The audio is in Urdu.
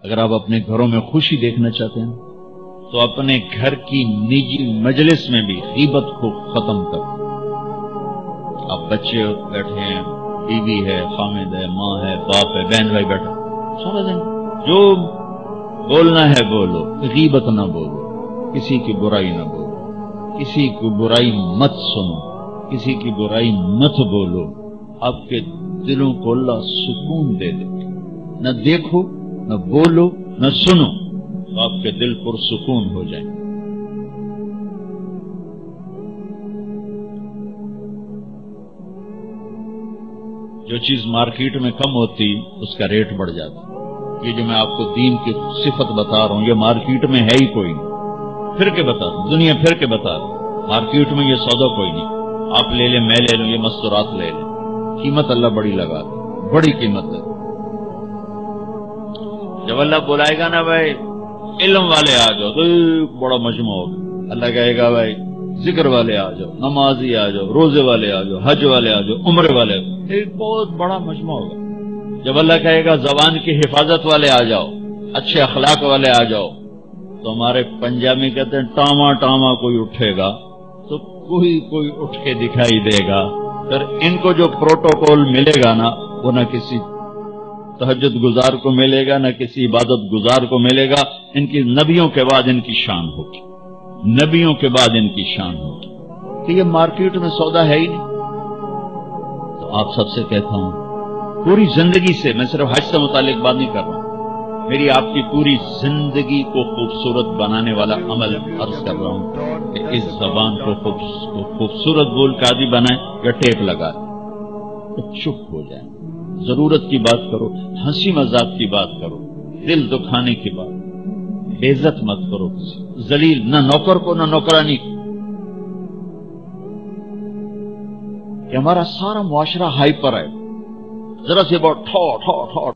اگر آپ اپنے گھروں میں خوشی دیکھنا چاہتے ہیں، تو اپنے گھر کی نجی مجلس میں بھی غیبت کو ختم کر۔ اب بچے بیٹھے ہیں، بیوی ہے، خامد ہے، ماں ہے، باپ ہے، بہن بھائی بیٹھا سارا دن جو بولنا ہے بولو، غیبت نہ بولو، کسی کی برائی نہ بولو۔ کسی کی برائی مت سنو، کسی کی برائی مت بولو۔ آپ کے دلوں کو اللہ سکون دے دے۔ نہ دیکھو نہ بولو، نہ سنو، تو آپ کے دل پر سکون ہو جائیں۔ جو چیز مارکیٹ میں کم ہوتی، اس کا ریٹ بڑھ جاتا۔ یہ جو میں آپ کو دین کی صفت بتا رہا ہوں، یہ مارکیٹ میں ہے ہی کوئی نہیں۔ پھر کے بتا دوں، دنیا پھر کے بتا دوں۔ مارکیٹ میں یہ سودا کوئی نہیں۔ آپ لے لیں، میں لے لوں، یہ مستورات لے لیں۔ قیمت اللہ بڑی لگا بڑی قیمت ہے۔ جب اللہ بلائے گا نا بھائی، علم والے آ جاؤ، تو بڑا مجمع ہوگا۔ اللہ کہے گا بھائی، ذکر والے آ جاؤ، نمازی آ جاؤ، روزے والے آ جاؤ، حج والے آ جاؤ، عمرے والے ایک بہت بڑا مجمع ہوگا۔ جب اللہ کہے گا، زبان کی حفاظت والے آ جاؤ، اچھے اخلاق والے آ جاؤ، تو ہمارے پنجابی کہتے ہیں، ٹاما ٹاما کوئی اٹھے گا، تو کوئی کوئی اٹھ کے دکھائی دے گا۔ پھر ان کو جو پروٹوکول ملے گا نا، وہ نہ کسی تحجد گزار کو ملے گا، نہ کسی عبادت گزار کو ملے گا۔ ان کی نبیوں کے بعد ان کی شان ہوگی۔ نبیوں کے بعد ان کی شان ہوگی۔ کہ یہ مارکیٹ میں سودا ہے ہی نہیں۔ تو آپ سب سے کہتا ہوں، پوری زندگی سے میں صرف حج سے متعلق بات نہیں کر رہا ہوں، میری آپ کی پوری زندگی کو خوبصورت بنانے والا عمل عرض کر رہا ہوں کہ اس زبان کو خوبصورت بول کا عادی بنائیں یا ٹیپ لگا چپ ہو جائیں۔ ضرورت کی بات کرو، ہنسی مذاق کی بات کرو، دل دکھانے کی بات بےزت مت کرو زلیل نہ نوکر کو نہ نوکرانی کو۔ کہ ہمارا سارا معاشرہ ہائپر ہے۔ ذرا سے بہت ٹھو ٹھو ٹھو